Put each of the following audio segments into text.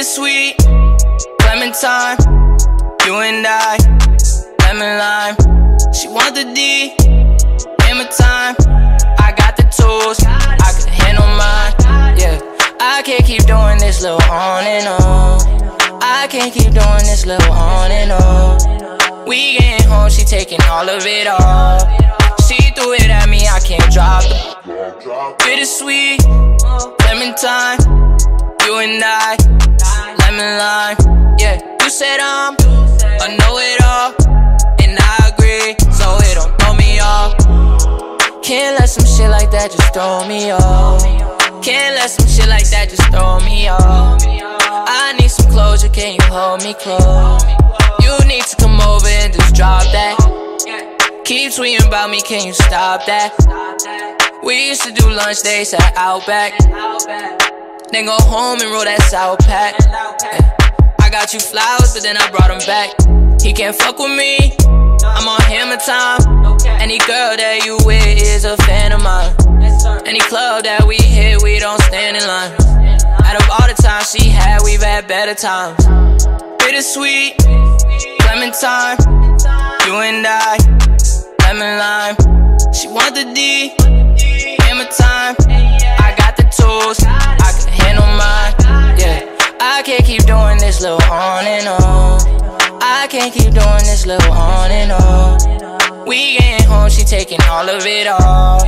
Bittersweet, Clementine, you and I, lemon lime. She want the D, my time. I got the tools, I can handle mine. Yeah, I can't keep doing this little on and on. I can't keep doing this little on and on. We getting home, she taking all of it off. She threw it at me, I can't drop the bittersweet, clementine. Said um, I'm a know it all, and I agree, so it don't throw me off. Can't let some shit like that just throw me off. Can't let some shit like that just throw me off. I need some closure, can you hold me close? You need to come over and just drop that. Keep tweeting about me, can you stop that? We used to do lunch dates at Outback. Then go home and roll that South Pack. I got you flowers, but then I brought them back. He can't fuck with me. I'm on hammer time. Any girl that you with is a fan of mine. Any club that we hit, we don't stand in line. Out of all the time she had, we've had better times. Bittersweet, clementine, you and I, lemon lime. She want the D, I can't keep doing this little on and on. We getting home, she taking all of it off.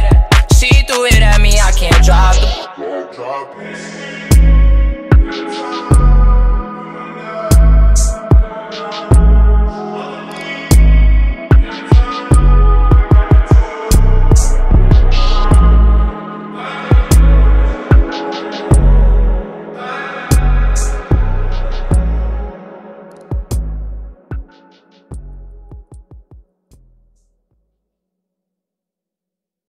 She threw it at me, I can't drop the.